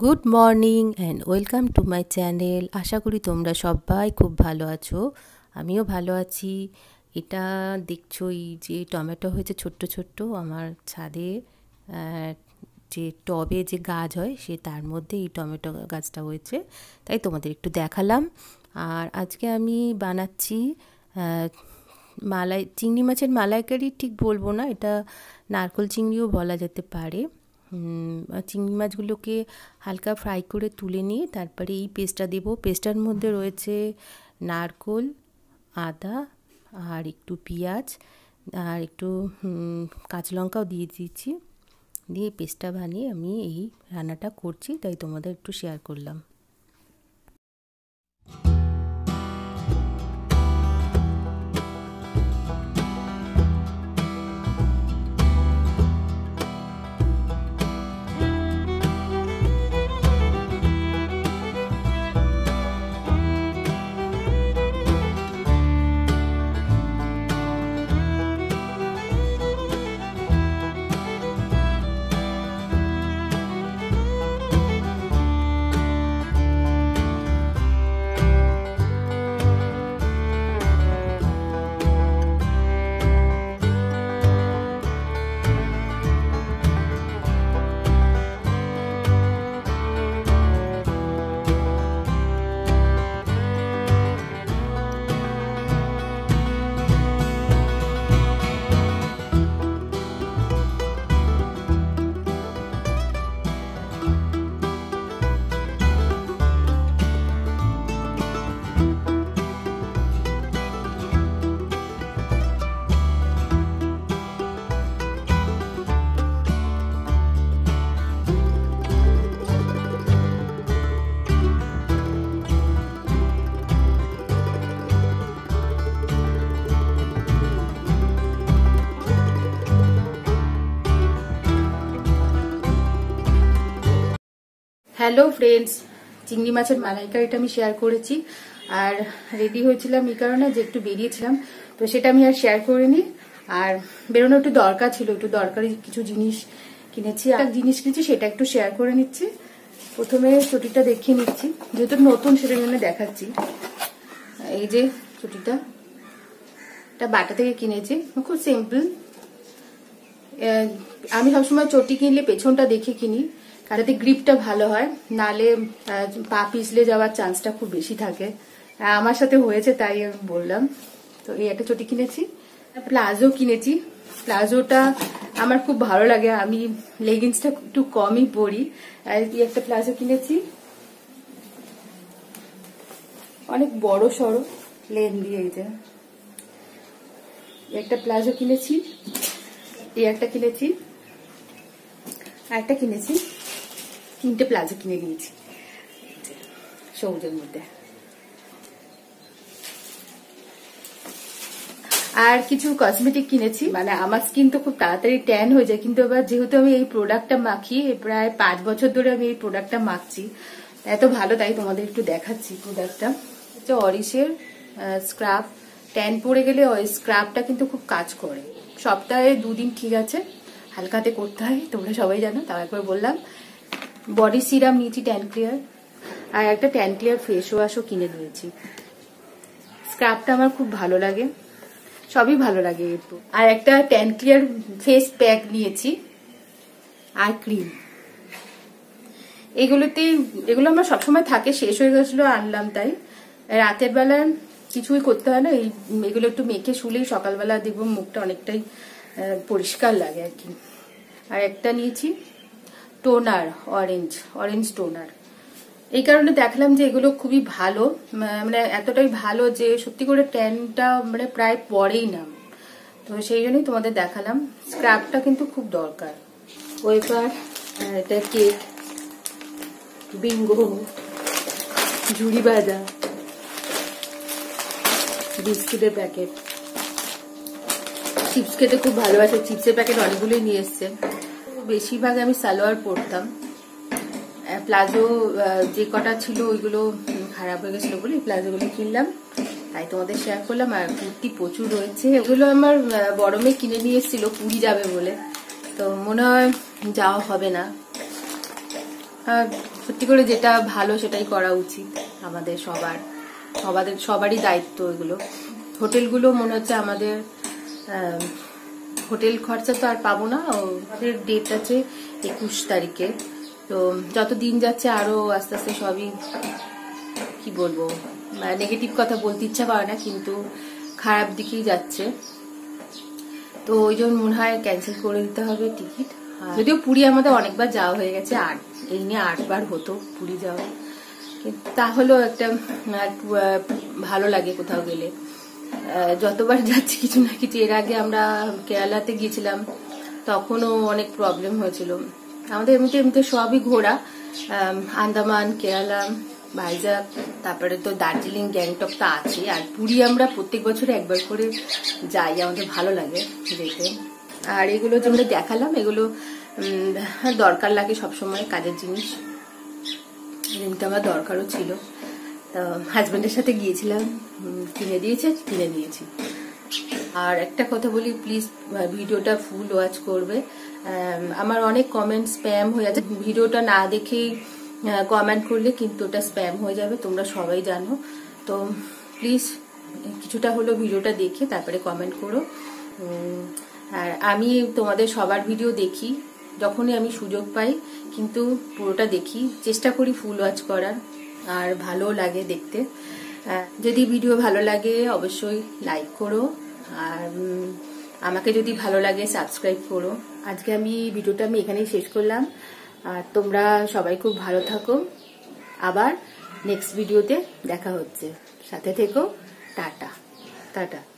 Good morning and welcome to my channel আশা করি তোমরা সবাই খুব ভালো আছো। আমিও ভালো আছি। এটা দেখছ এই যে টমেটো হয়েছে ছোট্ট ছোট্ট আমার ছাদে যে টবে যে গাছ হয় সে তার মধ্যে এই টমেটো গাছটা হয়েছে। তাই তোমাদের একটু দেখালাম। আর আজকে আমি বানাচ্ছি মালাই, চিংড়ি মাছের মালাইকারি ঠিক বলব না, এটা নারকল চিংড়িও বলা যেতে পারে। চিংড়ি মাছগুলোকে হালকা ফ্রাই করে তুলে নিয়ে তারপরে এই পেস্টটা দেব। পেস্টার মধ্যে রয়েছে নারকোল, আদা আর একটু পেঁয়াজ আর একটু কাঁচা লঙ্কাও দিয়ে দিয়েছি। দিয়ে পেস্টটা বানিয়ে আমি এই রান্নাটা করছি, তাই তোমাদের একটু শেয়ার করলাম। হ্যালো ফ্রেন্ডস চিংড়ি মাছের মালাইকারিটা আমি শেয়ার করেছি। আর রেডি হয়েছিলাম এই কারণে যে একটু বেরিয়েছিলাম। তো সেটা আমি আর শেয়ার করিনি। আর বেরোনো একটু দরকার ছিল, একটু দরকারি কিছু জিনিস কিনেছি। আর জিনিস কিনেছি, সেটা একটু শেয়ার করে নিচ্ছি। প্রথমে চটিটা দেখিয়ে নিচ্ছি। যেহেতু নতুন, সেটা জন্য দেখাচ্ছি। এই যে চটিটা। এটা বাটা থেকে কিনেছি। খুব সিম্পল আমি সবসময় চটি কিনলে পেছনটা দেখে কিনি। কারাতে গ্রিপটা ভালো হয়, নালে পা পিছলে যাওয়ার চান্সটা খুব বেশি থাকে। আমার সাথে হয়েছে তাই আমি বললাম। তো এই একটা চটি কিনেছি, প্লাজো কিনেছি। প্লাজোটা আমার খুব ভালো লাগে, আমি লেগিংসটা একটু কমই পরি। এই একটা প্লাজো কিনেছি। অনেক বড় সড়ো লেন দিয়ে এই যে। একটা প্লাজো কিনেছি, এই একটা কিনেছি একটা কিনেছি। তিনটে প্লাজো কিনে নিয়েছি সবুজের মধ্যে। আর কিছু কসমেটিক কিনেছি মানে আমার স্কিন তো খুব তাড়াতাড়ি ট্যান হয়ে যায়, কিন্তু এবার যেহেতু আমি এই প্রোডাক্টটা মাখি প্রায় পাঁচ বছর ধরে আমি এই প্রোডাক্টটা মাখছি। এত ভালো, তাই তোমাদের একটু দেখাচ্ছি প্রোডাক্টটা হচ্ছে অরিসের স্ক্রাব ট্যান পড়ে গেলে ওই স্ক্রাবটা কিন্তু খুব কাজ করে। সপ্তাহে দুদিন ঠিক আছে, হালকাতে করতে হয়, তোমরা সবাই জানো, তাও একবার বললাম। বডি সিরাম নিয়েছি ট্যান ক্লিয়ার আর একটা ট্যান ক্লিয়ার ফেস ওয়াশও কিনে নিয়েছি স্ক্রাবটা আমার খুব ভালো লাগে। সবই ভালো লাগে একটু আর একটা ট্যান ক্লিয়ার ফেস প্যাক নিয়েছি, আর ক্রিম এগুলোতে, এগুলো আমার সবসময় থাকে, শেষ হয়ে গেছিল, আনলাম তাই। রাতের বেলা কিছুই করতে হয় না, এই এগুলো একটু মেখে শুলেই সকালবেলা দেখব মুখটা অনেকটাই পরিষ্কার লাগে আর কি। আর একটা নিয়েছি টোনার অরেঞ্জ অরেঞ্জ টোনার এই কারণে দেখলাম যে এগুলো খুবই ভালো মানে এতটাই ভালো যে সত্যি করে ট্যানটা মানে প্রায় পরেই না। তো সেই জন্যই তোমাদের দেখালাম স্ক্রাবটা কিন্তু খুব দরকার। ওয়েপার এটা কেক, বিঙ্গো, ঝুড়ি বাজা বিস্কুটের প্যাকেট। চিপস খেতে খুব ভালোবাসে, চিপসের প্যাকেট অনেকগুলোই নিয়ে এসছে। বেশিরভাগ আমি সালোয়ার পরতাম। প্লাজো যে কটা ছিল ওইগুলো খারাপ হয়ে গেছিল বলে প্লাজোগুলো কিনলাম। তাই তোমাদের শেয়ার করলাম। আর কুর্তি প্রচুর রয়েছে। ওগুলো আমার বড় মেয়ে কিনে নিয়ে এসেছিল, পুরী যাবে বলে। তো মনে হয় যাওয়া হবে না। সত্যি করে যেটা ভালো সেটাই করা উচিত আমাদের সবার। সবাদের, সবারই দায়িত্ব এগুলো। হোটেলগুলো মনে হচ্ছে আমাদের হোটেল খরচা তো আর পাবো না। ডেট আছে একুশ তারিখে। তো যত দিন যাচ্ছে আরও আস্তে আস্তে সবই, কি বলব নেগেটিভ কথা বলতে ইচ্ছা করে না, কিন্তু খারাপ দিকেই যাচ্ছে। তো ওই জন্য মনে হয় ক্যান্সেল করে দিতে হবে টিকিট যদিও পুরী আমাদের অনেকবার যাওয়া হয়ে গেছে, আট, এই নিয়ে আটবার হতো পুরী যাওয়া। তাহলেও একটা ভালো লাগে কোথাও গেলে। যতবার যাচ্ছি কিছু না কিছু, এর আগে আমরা কেরালাতে গিয়েছিলাম, তখনও অনেক প্রবলেম হয়েছিল। আমাদের এমনিতে এমনিতে সবই ঘোরা। আন্দামান, কেরালা ভাইজাগ তারপরে তো দার্জিলিং, গ্যাংটক তো আছে আর পুরী আমরা প্রত্যেক বছরে একবার করে যাই, আমাদের ভালো লাগে যেতে। আর এগুলো যে আমরা দেখালাম, এগুলো দরকার লাগে সবসময়, কাজের জিনিস। এমনিতে আমার দরকারও ছিল। হাজব্যান্ডের সাথে গিয়েছিলাম কিনে দিয়েছে, কিনে নিয়েছি। আর একটা কথা বলি প্লিজ ভিডিওটা ফুল ওয়াচ করবে। আমার অনেক কমেন্ট স্প্যাম হয়ে যাচ্ছে। ভিডিওটা না দেখেই কমেন্ট করলে কিন্তু ওটা স্প্যাম হয়ে যাবে, তোমরা সবাই জানো। তো প্লিজ কিছুটা হলো ভিডিওটা দেখে তারপরে কমেন্ট করো। আর আমি তোমাদের সবার ভিডিও দেখি, যখনই আমি সুযোগ পাই, কিন্তু পুরোটা দেখি। চেষ্টা করি ফুল ওয়াচ করার। আর ভালো লাগে দেখতে। যদি ভিডিও ভালো লাগে, অবশ্যই লাইক করো। আর আমাকে যদি ভালো লাগে সাবস্ক্রাইব করো। আজকে আমি ভিডিওটা আমি এখানেই শেষ করলাম। আর তোমরা সবাই খুব ভালো থাকো। আবার নেক্সট ভিডিওতে দেখা হচ্ছে। সাথে থেকো। টাটা। টাটা।